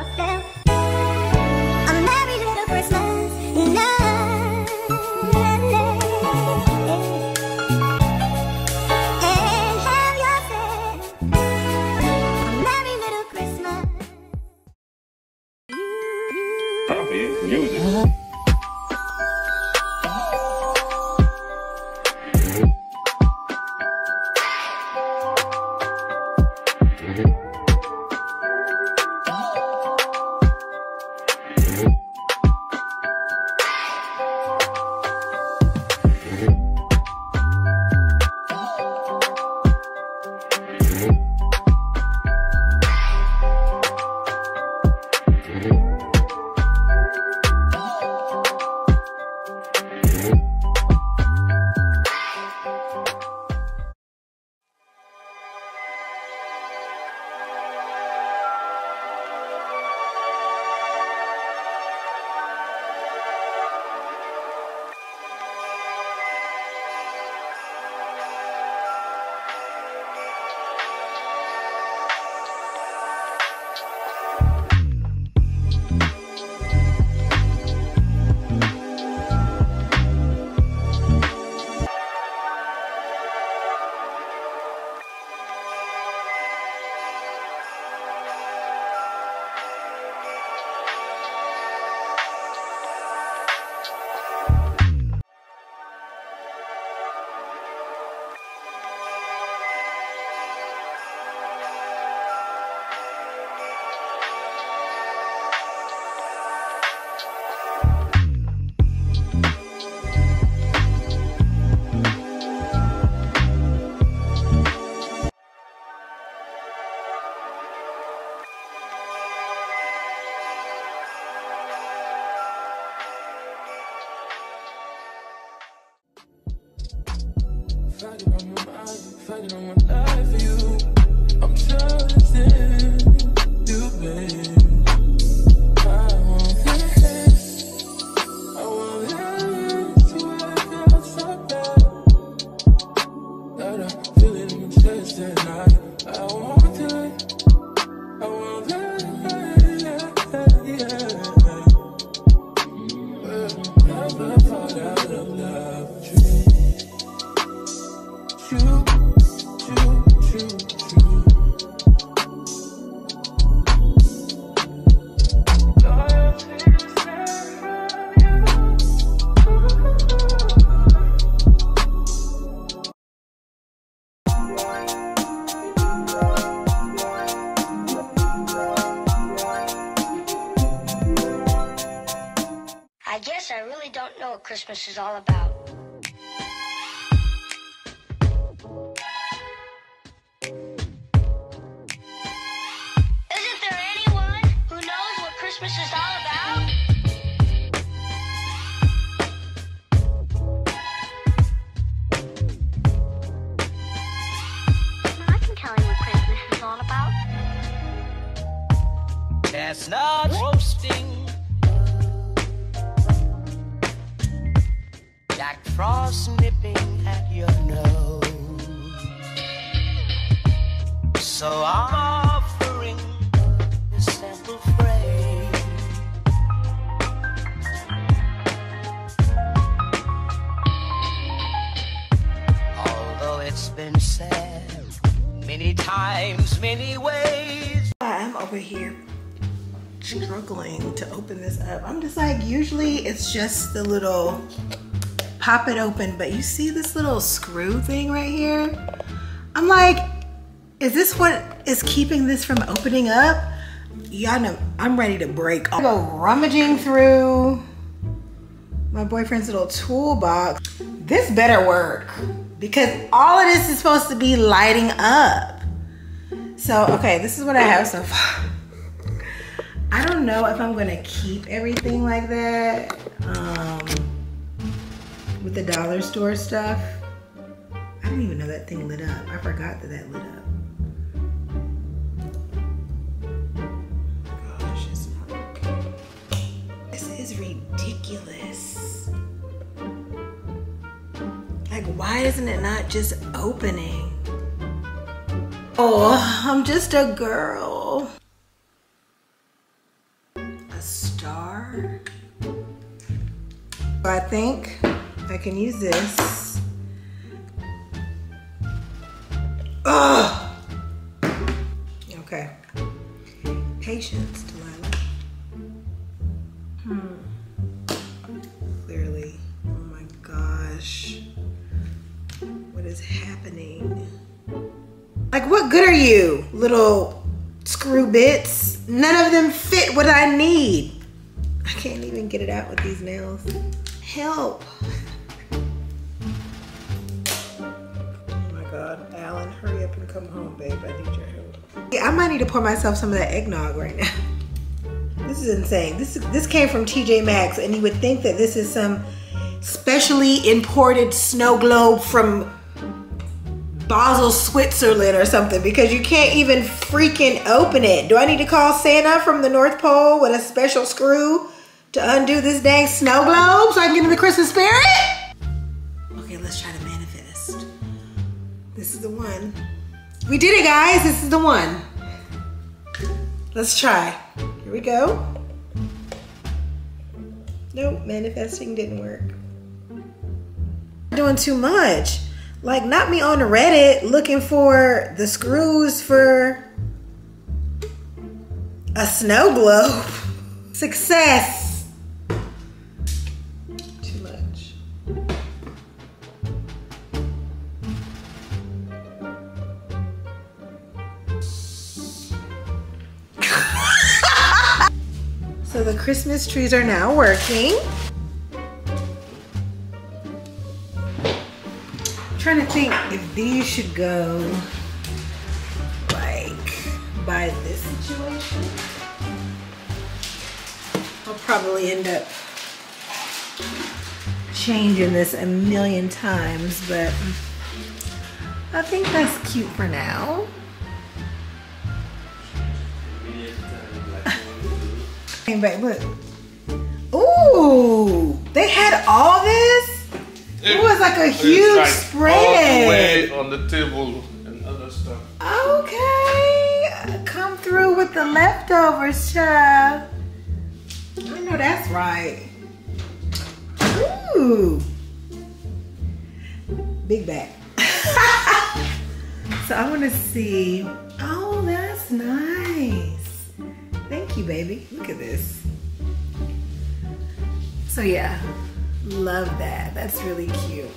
José. Never thought out of love. True. True, true, true, true. Loyalty is never you. Christmas is all about. Isn't there anyone who knows what Christmas is all about? Many times, many ways. I'm over here struggling to open this up. I'm just like, usually it's just the little pop it open, but you see this little screw thing right here? I'm like, is this what is keeping this from opening up? Y'all know, I'm ready to break. I go rummaging through my boyfriend's little toolbox. This better work because all of this is supposed to be lighting up. So, okay, this is what I have so far. I don't know if I'm gonna keep everything like that um, with the dollar store stuff. I didn't even know that thing lit up. I forgot that that lit up. This is ridiculous. Like, why isn't it not just opening? Oh, I'm just a girl. A star. I think I can use this. Ugh. Okay. Patience, what good are you, little screw bits? None of them fit what I need. I can't even get it out with these nails. Help. Oh my God, Alan, hurry up and come home, babe. I need your help. Yeah, I might need to pour myself some of that eggnog right now. This is insane. This this came from TJ Maxx, and you would think that this is some specially imported snow globe from Basel, Switzerland or something because you can't even freaking open it. Do I need to call Santa from the North Pole with a special screw to undo this dang snow globe so I can get in the Christmas spirit? Okay, let's try to manifest. This is the one. We did it, guys. This is the one. Let's try. Here we go. Nope, manifesting didn't work. Doing too much. Like, not me on Reddit looking for the screws for a snow globe. Success. Too much. so the Christmas trees are now working. Trying to think if these should go like by this situation. I'll probably end up changing this a million times, but I think that's cute for now. Came back, look. Ooh, they had all this? It was like a huge like spread. All the way on the table and other stuff. Okay, come through with the leftovers, child. I know that's right. Ooh, big bag. so I want to see. Oh, that's nice. Thank you, baby. Look at this. So yeah, love that. That's really cute.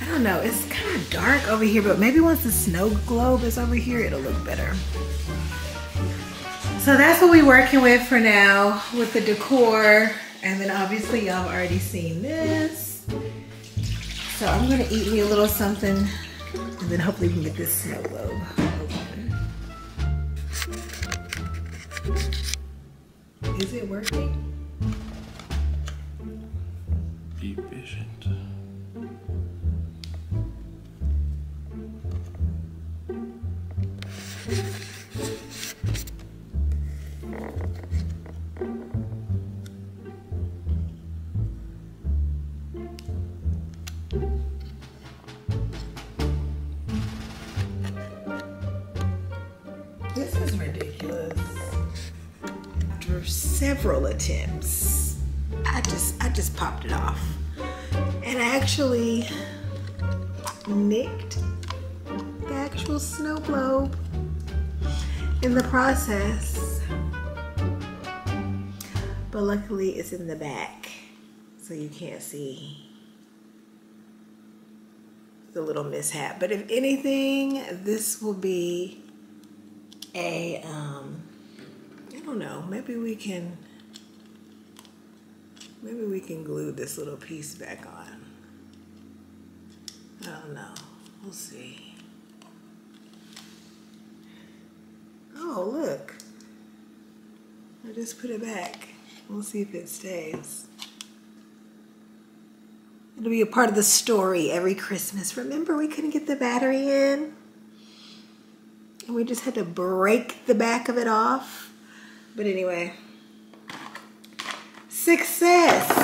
I don't know. It's kind of dark over here, but maybe once the snow globe is over here, it'll look better. So that's what we're working with for now with the decor. And then obviously y'all have already seen this. So I'm gonna eat me a little something and then hopefully we can get this snow globe open. Is it working? Patient. This is ridiculous. After several attempts, I just I just popped it off. And I actually nicked the actual snow globe in the process. But luckily it's in the back, so you can't see the little mishap. But if anything, this will be a um I don't know, maybe we can maybe we can glue this little piece back on. I don't know. We'll see. Oh, look. I just put it back. We'll see if it stays. It'll be a part of the story every Christmas. Remember, we couldn't get the battery in? And we just had to break the back of it off. But anyway, success.